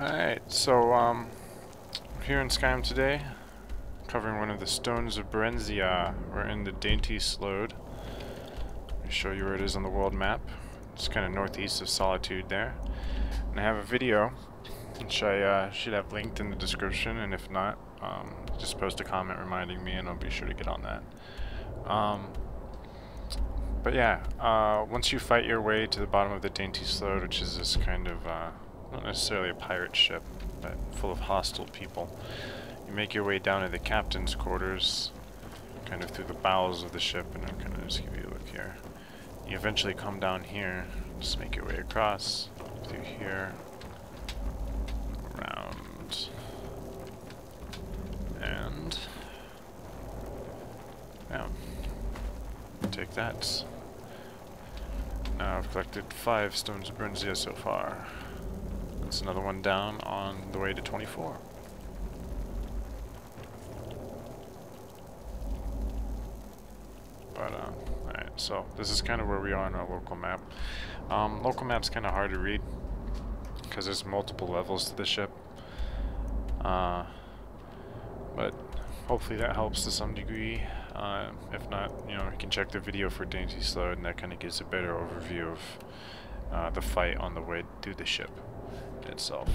Alright, so, um, here in Skyrim today, covering one of the stones of Barenziah. We're in the Dainty Sload. Let me show you where it is on the world map. It's kind of northeast of Solitude there. And I have a video, which I uh, should have linked in the description, and if not, um, just post a comment reminding me and I'll be sure to get on that. Um, but yeah, uh, once you fight your way to the bottom of the Dainty Sload, which is this kind of, uh, not necessarily a pirate ship, but full of hostile people, you make your way down to the captain's quarters, kind of through the bowels of the ship, and I'm to just give you a look here. You eventually come down here, just make your way across, through here, around, and down. Take that. Now I've collected five stones of Barenziah so far. That's another one down on the way to 24. But, uh, alright, so this is kind of where we are on our local map. Um, local map's kind of hard to read because there's multiple levels to the ship. Uh, but hopefully that helps to some degree. Uh, if not, you know, you can check the video for Dainty Sload and that kind of gives a better overview of uh, the fight on the way to the ship itself.